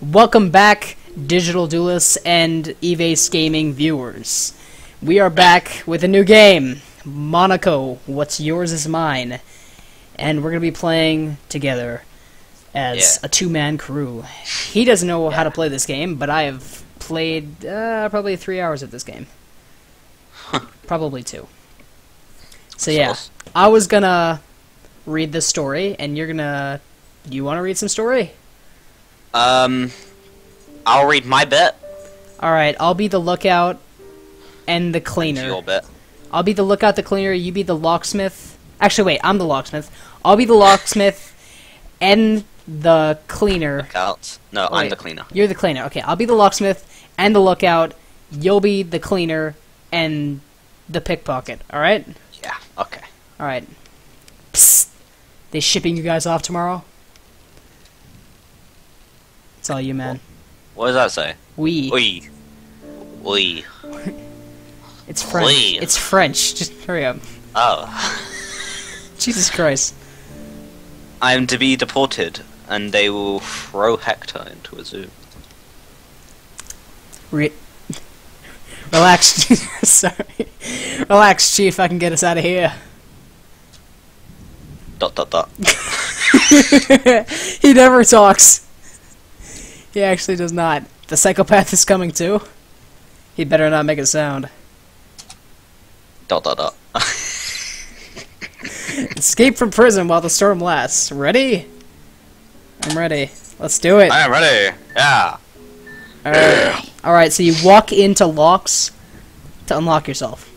Welcome back, Digital Duelists and Evace Gaming viewers. We are back with a new game, Monaco, What's Yours is Mine. And we're going to be playing together as Yeah. a two-man crew. He doesn't know how to play this game, but I have played uh, probably three hours of this game. probably two. So yeah, I was gonna read the story, and you're gonna... You want to read some story? Um, I'll read my bit. Alright, I'll be the lookout and the cleaner. Your bit. I'll be the lookout, the cleaner, you be the locksmith. Actually, wait, I'm the locksmith. I'll be the locksmith and the cleaner. Lookout. No, Oh, I'm wait. the cleaner. You're the cleaner. Okay, I'll be the locksmith and the lookout. You'll be the cleaner and the pickpocket. Alright? Yeah. Okay. Alright. Psst. They shipping you guys off tomorrow? It's all you, man. What does that say? We. Oi. Oi. It's French. Oui. It's French. Just hurry up. Oh. Jesus Christ. I am to be deported, and they will throw Hector into a zoo. Re- Relax. Sorry. Relax, Chief. I can get us out of here. Dot dot dot. he never talks. He actually does not. The psychopath is coming too. He'd better not make a sound. Dot dot dot. Escape from prison while the storm lasts. Ready? I'm ready. Let's do it. I am ready. Yeah. Alright. Alright, so you walk into locks to unlock yourself.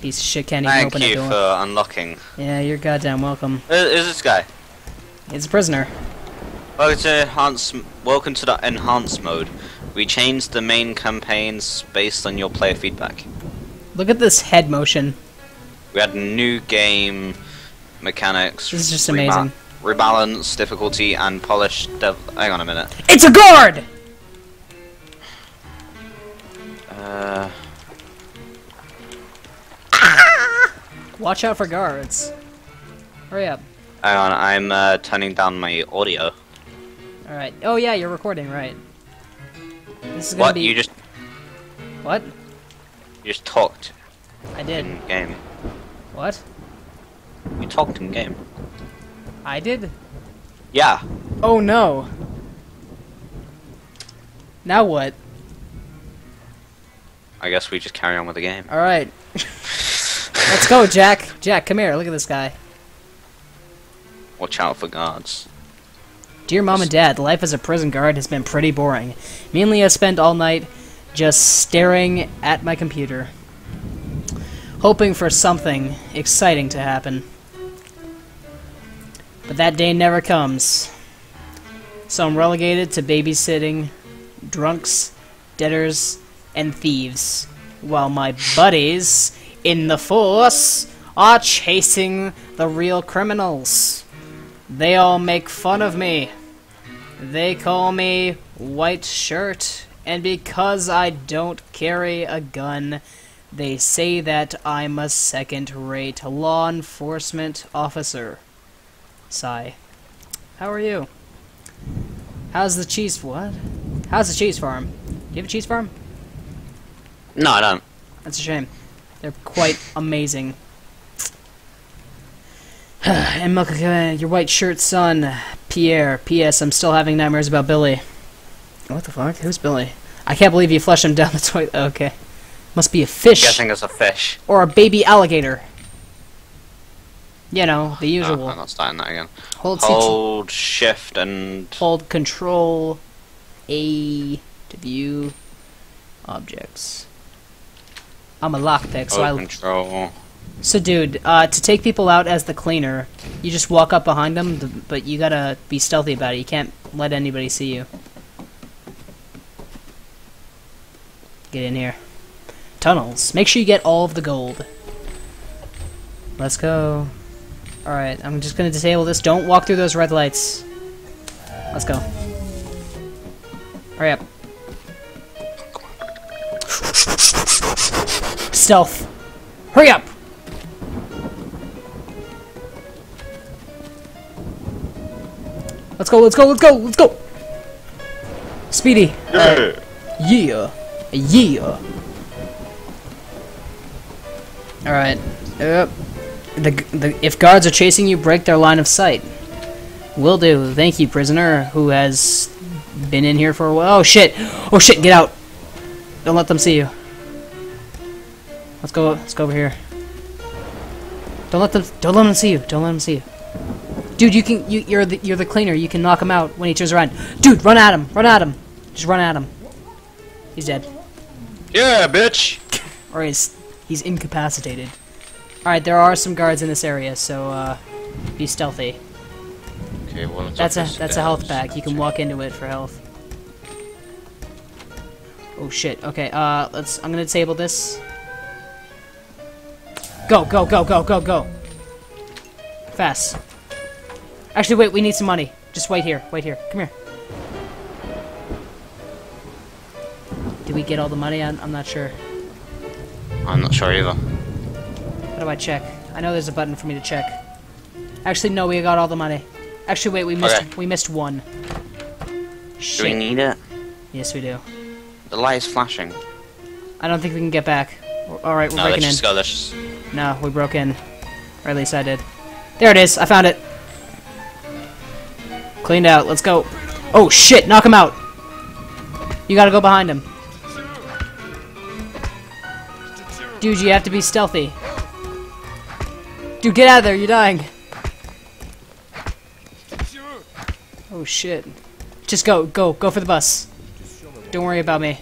Piece of shit can't even Thank open a you for unlocking. Yeah, you're goddamn welcome. Who is this guy? He's a prisoner. Welcome to enhance. Welcome to the enhance mode. We changed the main campaigns based on your player feedback. Look at this head motion. We had new game mechanics. This is just amazing. Rebalance difficulty and polish. Dev- hang on a minute. It's a guard! Watch out for guards. Hurry up. hang on. I'm uh, turning down my audio. Alright. Oh yeah, you're recording, right. This is gonna What? be... You just What? you just talked I did. in game. What? You talked in game. I did? Yeah. Oh no. Now what? I guess we just carry on with the game. Alright. Let's go, Jack. Jack, come here. Look at this guy. Watch out for guards. Dear Mom and Dad, life as a prison guard has been pretty boring. Me and Leah spent all night just staring at my computer, hoping for something exciting to happen. But that day never comes. So I'm relegated to babysitting drunks, debtors, and thieves, while my buddies in the force are chasing the real criminals. They all make fun of me. They call me White Shirt, and because I don't carry a gun, they say that I'm a second rate law enforcement officer. Sigh. How are you? How's the cheese. What? How's the cheese farm? Do you have a cheese farm? No, I don't. That's a shame. They're quite amazing. and Milk, uh, your white shirt son, Pierre. P.S. I'm still having nightmares about Billy. What the fuck? Who's Billy? I can't believe you flushed him down the toilet. Okay. Must be a fish. Guessing it's a fish. Or a baby alligator. You know, the No, usual. I'm not starting that again. Hold, Hold shift and hold control A to view objects. I'm a lockpick, so I control. So, dude, uh, to take people out as the cleaner, you just walk up behind them, but you gotta be stealthy about it. You can't let anybody see you. Get in here. Tunnels. Make sure you get all of the gold. Let's go. Alright, I'm just gonna disable this. Don't walk through those red lights. Let's go. Hurry up. stealth. Hurry up! Let's go, let's go, let's go, let's go! Speedy. Yeah. Uh, yeah. Yeah. Alright. The, the, if guards are chasing you, break their line of sight. Will do. Thank you, prisoner, who has been in here for a while. Oh, shit! Oh, shit, get out! Don't let them see you. Let's go, let's go over here. Don't let them, don't let them see you. Don't let them see you. Dude, you can, you, you're the, you're the cleaner. You can knock him out when he turns around. Dude, run at him. Run at him. Just run at him. He's dead. Yeah, bitch. Or he's, he's incapacitated. Alright, there are some guards in this area, so, uh, be stealthy. Okay, well, That's a, that's a health pack. You can walk into it for health. Oh shit. Okay, uh, let's, I'm gonna disable this. Go, go, go, go, go, go. Fast. Actually, wait, we need some money. Just wait here, wait here. Come here. Did we get all the money? I'm, I'm not sure. I'm not sure either. How do I check? I know there's a button for me to check. Actually, no, we got all the money. Actually, wait, we missed Okay. we missed one. Do we need it? Yes, we do. The light is flashing. I don't think we can get back. All right, we're No, breaking let's in. just go. Let's just. No, we broke in. Or at least I did. There it is. I found it. Cleaned out. Let's go. Oh, shit. Knock him out. You gotta go behind him. Dude, you have to be stealthy. Dude, get out of there. You're dying. Oh, shit. Just go. Go. Go for the bus. Don't worry about me.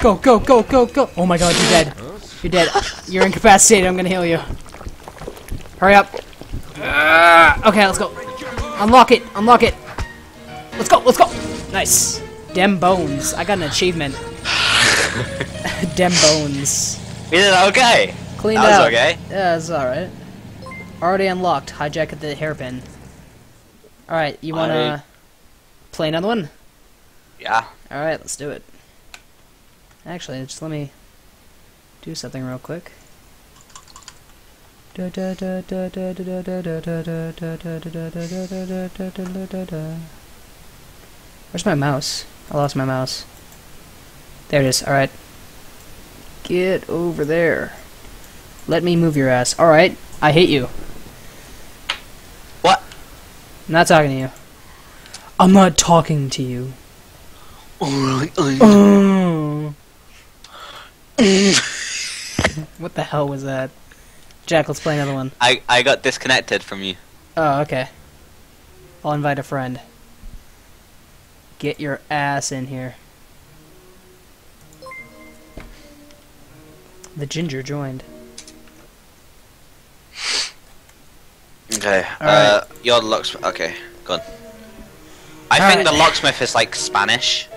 Go, go, go, go, go. Oh my god, you're dead. You're dead. You're incapacitated. I'm gonna heal you. Hurry up. Ah, okay, let's go. Unlock it. Unlock it. Let's go. Let's go. Nice. Dem bones. I got an achievement. Dem bones. We did okay. Cleaned That was out. okay. Yeah, it's alright. Already unlocked. Hijack at the hairpin. Alright, you wanna play another one? Yeah. Alright, let's do it. Actually, just let me do something real quick. Where's my mouse? I lost my mouse. There it is. Alright. Get over there. Let me move your ass. Alright. I hate you. What? I'm not talking to you. I'm not talking to you. Alright. Oh. What the hell was that? Jack, let's play another one. I I got disconnected from you. Oh, okay. I'll invite a friend. Get your ass in here. The ginger joined. Okay. Alright. Uh, you're the locksmith. Okay, go on. I Alright. think the locksmith is like Spanish,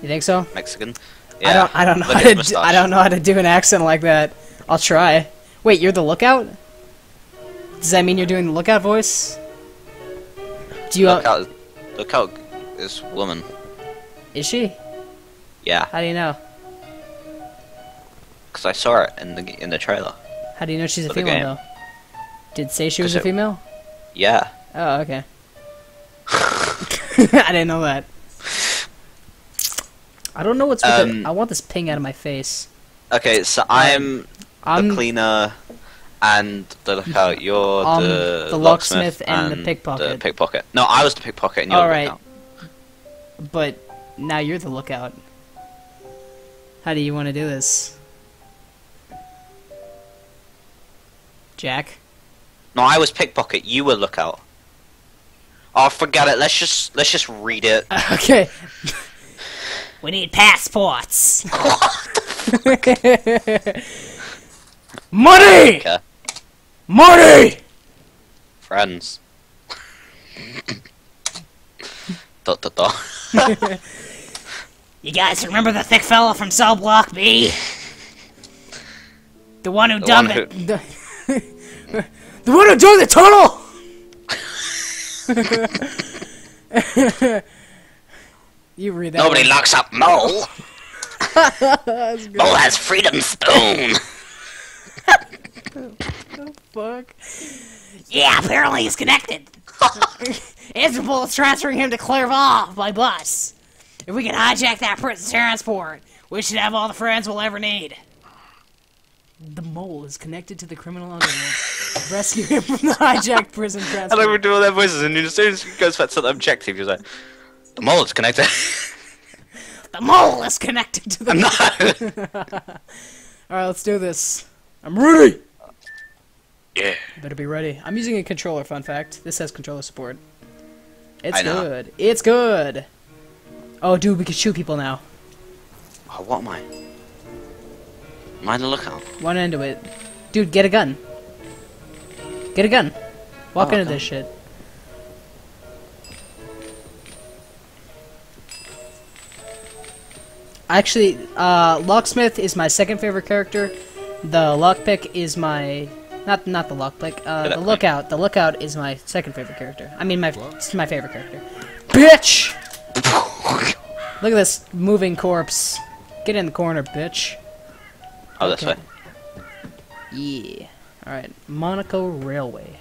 You think so? Mexican. Yeah. I don't. I don't know how to. Do. I don't know how to do an accent like that. I'll try. Wait, you're the lookout? Does that mean you're doing the lookout voice? Do you? Look out! Look out! This woman. is she? Yeah, How do you know? because I saw it in the in the trailer. How do you know she's a female though? Did say she was a it- female? Yeah. Oh, okay. I didn't know that. I don't know what's with Um, it. I want this ping out of my face. Okay, so I'm I'm the cleaner and the lookout. You're Um, the, the locksmith, locksmith and the The pickpocket. pickpocket. No, I was the pickpocket and you're Alright. the lookout. but now you're the lookout. How do you want to do this? Jack? No, I was pickpocket. You were lookout. Oh, forget it. Let's just let's just read it. Okay. we need passports. Money! Okay. Money! Friends. dot dot dot. You guys remember the thick fella from Cell Block B? The one who The dug one the, the, the one who dug the tunnel. you read that. Nobody one. locks up Mole. Mole has freedom spoon. Fuck. Yeah, apparently he's connected. Interpol's transferring him to Clairvaux by bus. If we can hijack that prison transport, we should have all the friends we'll ever need. The mole is connected to the criminal underworld. Rescue him from the hijacked prison transport. I like transport. we do all their voices, and as soon as he goes back to the objective, he's like, "The mole is connected." The mole is connected to the. no. Alright, let's do this. I'm ready! yeah. Better be ready. I'm using a controller, fun fact. This has controller support. It's I know. good. It's good! Oh, dude, we can shoot people now. Oh, what am I? Am I the lookout? One into it. Dude, get a gun. Get a gun. Walk Oh, into okay. this shit. Actually, uh, Locksmith is my second favorite character. The Lockpick is my not not the Lockpick. Uh, the Lookout. The Lookout is my second favorite character. I mean, my it's my favorite character. Bitch! Look at this moving corpse. Get in the corner, bitch. oh, this Okay. way. Yeah. Alright, Monaco Railway.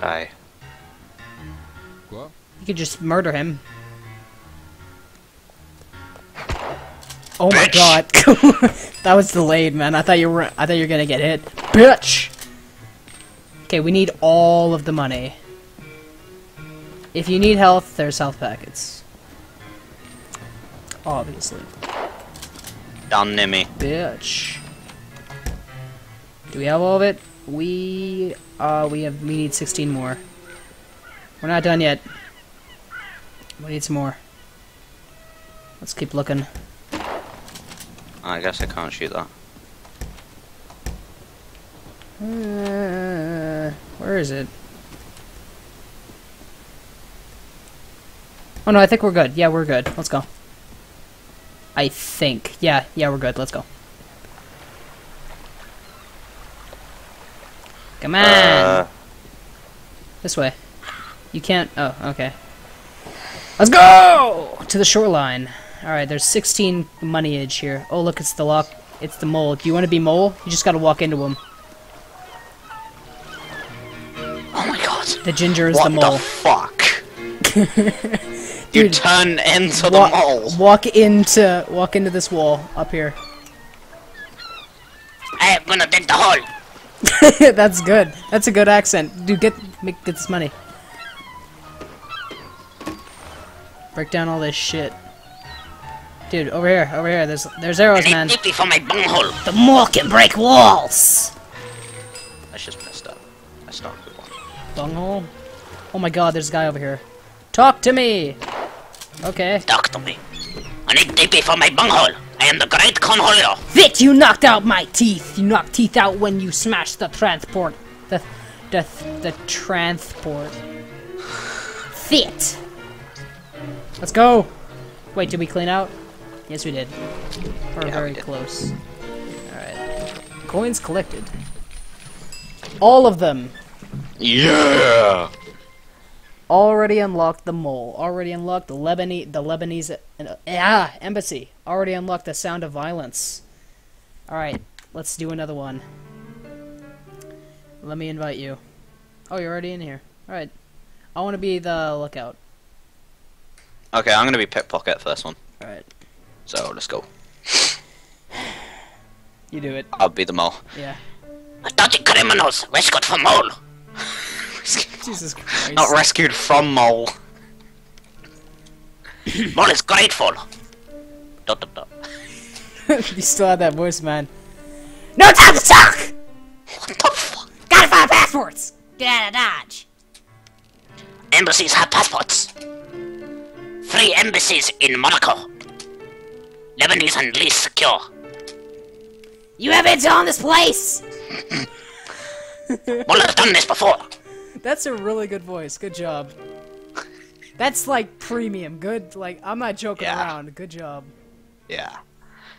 Guy. You could just murder him. Oh my Bitch. god. that was delayed, man. I thought you were I thought you were gonna get hit. Bitch! Okay, we need all of the money. If you need health, there's health packets. Obviously. Near me. Bitch. Do we have all of it? We uh we have we need 16 more. We're not done yet. We need some more. Let's keep looking. I guess I can't shoot that. Uh, where is it? Oh no, I think we're good. Yeah, we're good. Let's go. I think. Yeah, yeah, we're good. Let's go. Come on. Uh, This way. You can't. Oh, okay. Let's go to the shoreline. All right, there's 16 moneyage here. Oh, look, it's the lock. It's the mole. Do you want to be mole? You just gotta walk into him. oh my god. The ginger is What the mole. What the fuck? you turn into the mole. Walk into walk into this wall up here. I'm gonna dig the hole. That's good. That's a good accent. Dude, get make get this money. Break down all this shit. Dude, over here, over here. There's there's arrows, man. TP for my bunghole. The mole can break walls. That's just messed up. That's not a good one. Bunghole. Oh my god, there's a guy over here. Talk to me. Okay. Talk to me. I need TP for my bunghole. I am the great Cornholio. Fit, you knocked out my teeth. You knocked teeth out when you smashed the transport. The, the, the transport. Fit. Let's go. Wait, did we clean out? Yes, we did. We're Yeah, we very did. close. Alright. Coins collected. All of them. Yeah. Already unlocked the mole. Already unlocked the Lebanese, the Lebanese, uh, ah, embassy. Already unlocked the sound of violence. All right, let's do another one. Let me invite you. Oh, you're already in here. All right. I want to be the lookout. Okay, I'm gonna be pickpocket first one. All right, So let's go. you do it. I'll be the mole. Yeah. Dirty criminals rescued from mole. Jesus Christ. Not rescued from mole. mole is grateful. Dot dot dot. you still have that voice, man. No time to talk. What the fuck? Gotta find passports. Get out of Dodge. Embassies have passports. Three embassies in Monaco. Lebanese and least secure. You have intel on this place. Mole has done this before. That's a really good voice. Good job. That's like premium. Good. Like I'm not joking Yeah. around. Good job. Yeah.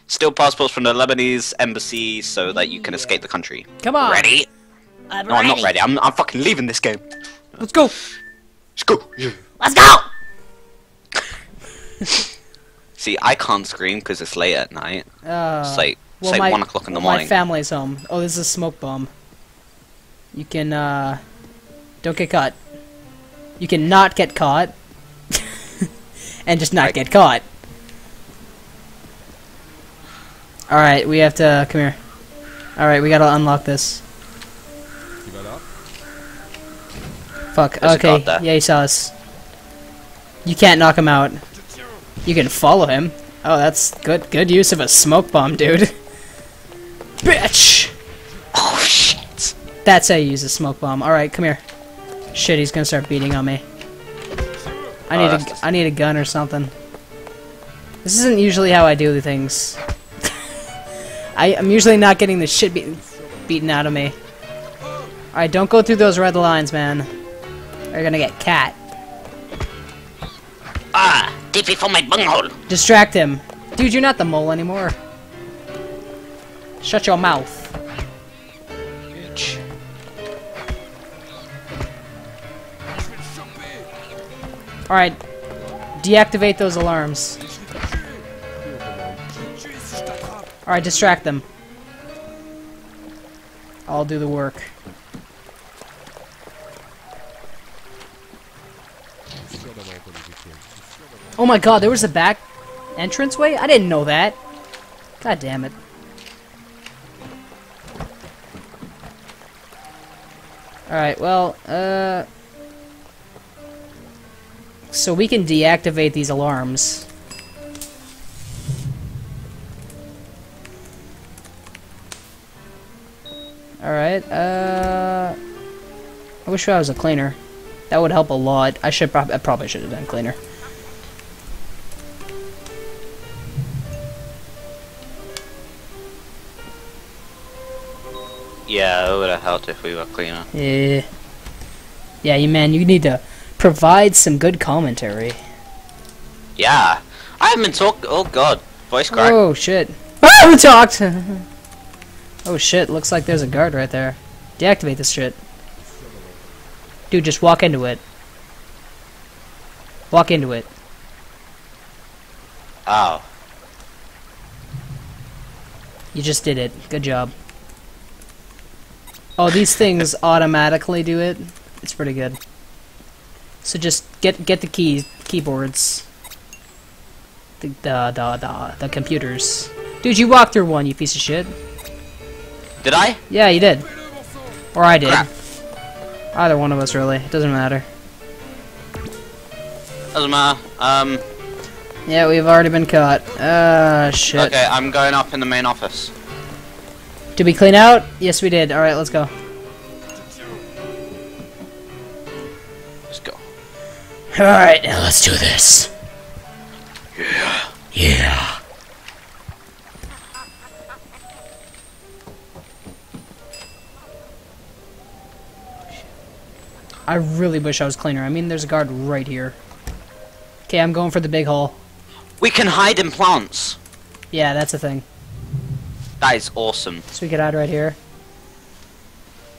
Steal passports from the Lebanese embassy so that you can escape the country. Come on. Ready? I'm No, I'm not ready. I'm, I'm fucking leaving this game. Let's go. Let's go. Let's go. See, I can't scream because it's late at night. Uh, It's like, it's well, like my, 1 o'clock in the well, morning. My family's home. Oh, this is a smoke bomb. You can, uh... Don't get caught. You can not get caught. and just not Right. get caught. Alright, we have to... Come here. Alright, we gotta unlock this. Tu vas là Fuck. There's okay. guard there. Yeah, he saw us. You can't knock him out. You can follow him. Oh, that's good. Good use of a smoke bomb, dude. Bitch. oh, shit! That's how you use a smoke bomb. All right, come here. Shit, he's gonna start beating on me. I Oh, need a I need a gun or something. This isn't usually how I do the things. I, I'm usually not getting the shit beaten beaten out of me. Alright, don't go through those red lines, man. You're gonna get cat. Ah! For my bunghole! Distract him. Dude, you're not the mole anymore. Shut your mouth. Bitch. Alright. Deactivate those alarms. Alright, distract them. I'll do the work. Oh my god, there was a back entranceway? I didn't know that. God damn it. Alright, well, uh... So we can deactivate these alarms. Alright, uh... I wish I was a cleaner. That would help a lot. I should prob I probably should have done cleaner. Yeah, it would have helped if we were cleaner. Yeah. Yeah, you man, you need to provide some good commentary. Yeah! I haven't been talk- oh god. Voice crack. Oh shit. Oh, we talked. oh shit, looks like there's a guard right there. Deactivate this shit. Dude, just walk into it. Walk into it. Oh. You just did it. Good job. Oh, these things automatically do it. It's pretty good. So just get get the keys, keyboards, the the the the, the computers. Dude, you walked through one, you piece of shit. Did I? Yeah, you did. Or I did. Crap. Either one of us, really. It doesn't matter. Doesn't matter. Um, Yeah, we've already been caught. Uh, shit. okay, I'm going up in the main office. Did we clean out? Yes, we did. Alright, let's go. Let's go. Alright, now let's do this. Yeah. Yeah. I really wish I was cleaner. I mean, there's a guard right here. Okay, I'm going for the big hole. We can hide in plants! Yeah, that's a thing. That is awesome. So we could hide right here.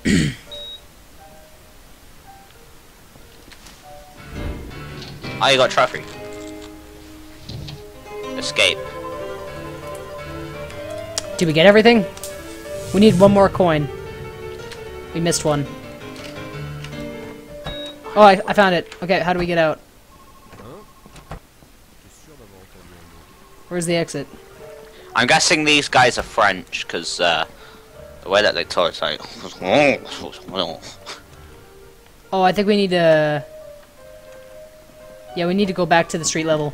Oh, you got trophy. Escape. Did we get everything? We need one more coin. We missed one. Oh, I, I found it. Okay, how do we get out? Je suis sûr d'avoir entendu un mot. Where's the exit? I'm guessing these guys are French, because, uh, the way that they talk is like... Oh, I think we need to... Yeah, we need to go back to the street level.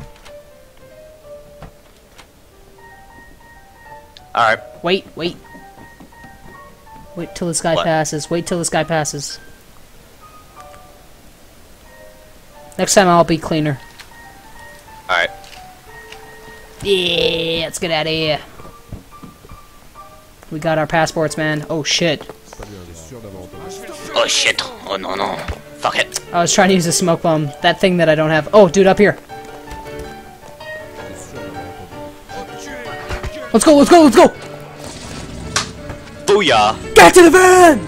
Alright. Wait, wait. Wait till this guy What? passes. Wait till this guy passes. Next time I'll be cleaner. Yeah, let's get out of here. We got our passports, man. Oh shit. Pas bien, je suis sûr d'avoir entendu. Oh shit. Oh no no. Fuck it. I was trying to use a smoke bomb. That thing that I don't have. Oh, dude, up here. Je suis sûr d'avoir entendu. Let's go, let's go, let's go! Booyah. Get to the van!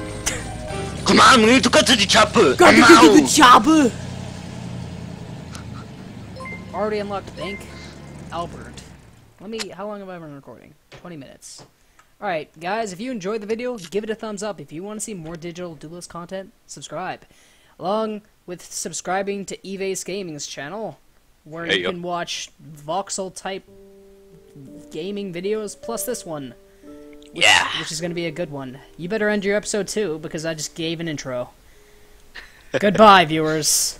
Come on, we need to go to the chopper. Got to Now. get the chopper! Already unlocked bank. Albert. Let me. How long have I been recording? 20 minutes. Alright, guys, if you enjoyed the video, give it a thumbs up. If you want to see more digital duelist content, subscribe. Along with subscribing to Evace Gaming's channel, where Hey, you yo. can watch voxel type gaming videos, plus this one. Which, Yeah. Which is going to be a good one. You better end your episode too, because I just gave an intro. Goodbye, viewers.